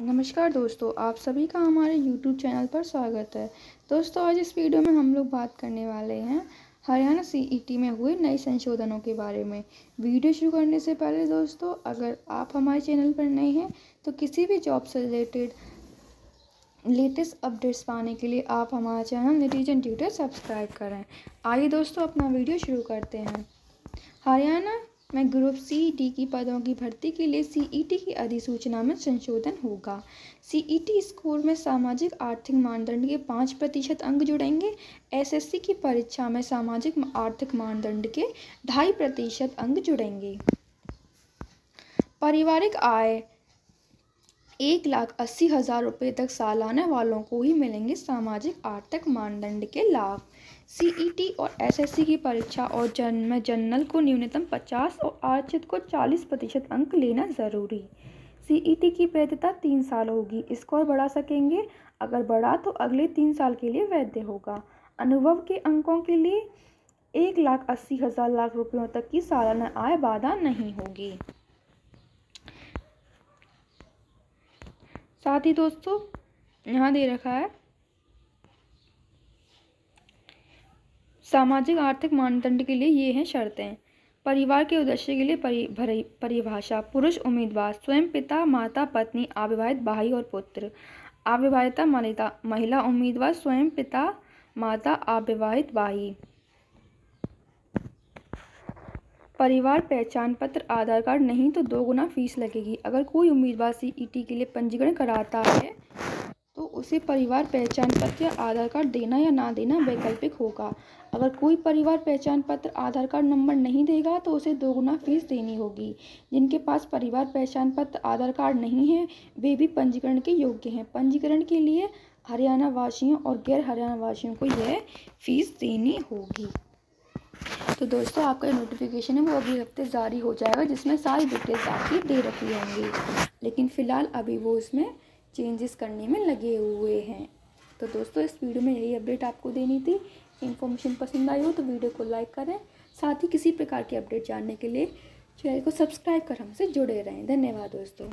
नमस्कार दोस्तों, आप सभी का हमारे YouTube चैनल पर स्वागत है। दोस्तों, आज इस वीडियो में हम लोग बात करने वाले हैं हरियाणा सीईटी में हुए नए संशोधनों के बारे में। वीडियो शुरू करने से पहले दोस्तों, अगर आप हमारे चैनल पर नए हैं तो किसी भी जॉब से रिलेटेड लेटेस्ट अपडेट्स पाने के लिए आप हमारा चैनल नेटिजन ट्यूटर सब्सक्राइब करें। आइए दोस्तों, अपना वीडियो शुरू करते हैं। हरियाणा में ग्रुप सी, डी की पदों की भर्ती के लिए सीईटी की अधिसूचना में संशोधन होगा। सीईटी स्कोर में सामाजिक आर्थिक मानदंड के पाँच प्रतिशत अंक जुड़ेंगे। एसएससी की परीक्षा में सामाजिक आर्थिक मानदंड के ढाई प्रतिशत अंक जुड़ेंगे। पारिवारिक आय एक लाख अस्सी हज़ार रुपये तक सालाना वालों को ही मिलेंगे सामाजिक आर्थिक मानदंड के लाभ। सीईटी और एसएससी की परीक्षा और जन्म जनरल को न्यूनतम पचास और आरक्षित को चालीस प्रतिशत अंक लेना ज़रूरी। सीईटी की वैधता तीन साल होगी स्कोर बढ़ा सकेंगे। अगर बढ़ा तो अगले तीन साल के लिए वैध होगा। अनुभव के अंकों के लिए एक लाख अस्सी हज़ार लाख रुपयों तक की सालाना आय बाधा नहीं होगी। साथ ही दोस्तों यहाँ दे रखा है। सामाजिक आर्थिक मानदंड के लिए ये हैं शर्तें। परिवार के उद्देश्य के लिए परि, परिभाषा। पुरुष उम्मीदवार स्वयं पिता माता पत्नी अविवाहित भाई और पुत्र। अविवाहिता महिला उम्मीदवार स्वयं पिता माता अविवाहित भाई। परिवार पहचान पत्र, आधार कार्ड नहीं तो दो गुना फ़ीस लगेगी। अगर कोई उम्मीदवार सीईटी के लिए पंजीकरण कराता है तो उसे परिवार पहचान पत्र या आधार कार्ड देना या ना देना वैकल्पिक होगा। अगर कोई परिवार पहचान पत्र, आधार कार्ड नंबर नहीं देगा तो उसे दोगुना फ़ीस देनी होगी। जिनके पास परिवार पहचान पत्र, आधार कार्ड नहीं है, वे भी पंजीकरण के योग्य हैं। पंजीकरण के लिए हरियाणा वासियों और गैर हरियाणा वासियों को यह फ़ीस देनी होगी। तो दोस्तों, आपका नोटिफिकेशन है, वो अगले हफ़्ते जारी हो जाएगा, जिसमें सारी डिटेल्स आपकी दे रखी होंगी। लेकिन फ़िलहाल अभी वो उसमें चेंजेस करने में लगे हुए हैं। तो दोस्तों, इस वीडियो में यही अपडेट आपको देनी थी। इन्फॉर्मेशन पसंद आई हो तो वीडियो को लाइक करें। साथ ही किसी प्रकार की अपडेट जानने के लिए चैनल को सब्सक्राइब कर हमसे जुड़े रहें। धन्यवाद दोस्तों।